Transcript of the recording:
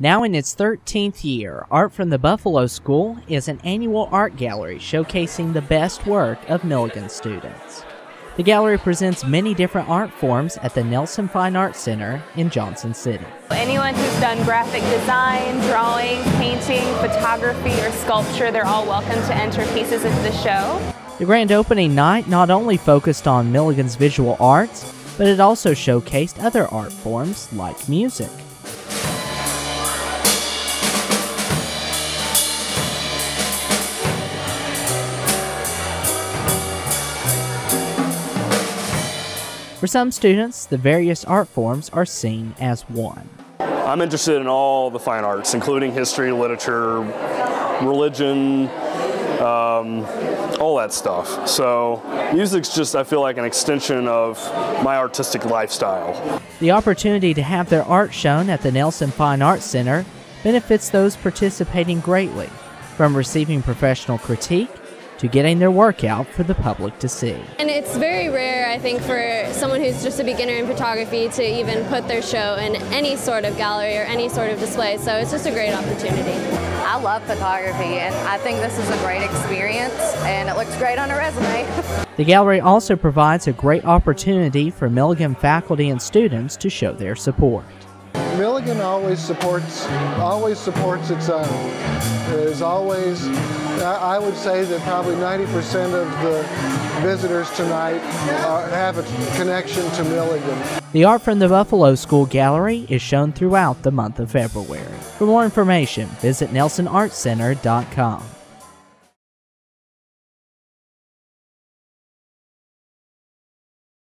Now in its 13th year, Art from the Buffalo School is an annual art gallery showcasing the best work of Milligan students. The gallery presents many different art forms at the Nelson Fine Arts Center in Johnson City. Anyone who's done graphic design, drawing, painting, photography, or sculpture, they're all welcome to enter pieces into the show. The grand opening night not only focused on Milligan's visual arts, but it also showcased other art forms like music. For some students, the various art forms are seen as one. I'm interested in all the fine arts, including history, literature, religion, um, all that stuff. So music's just, I feel like, an extension of my artistic lifestyle. The opportunity to have their art shown at the Nelson Fine Arts Center benefits those participating greatly, from receiving professional critique to getting their work out for the public to see. And it's very rare, I think, for someone who's just a beginner in photography to even put their show in any sort of gallery or any sort of display, so it's just a great opportunity. I love photography and I think this is a great experience and it looks great on a resume. the gallery also provides a great opportunity for Milligan faculty and students to show their support. Milligan always supports always supports its own. There's always I would say that probably 90% of the visitors tonight are, have a connection to Milligan. The art from the Buffalo School Gallery is shown throughout the month of February. For more information, visit nelsonartscenter.com.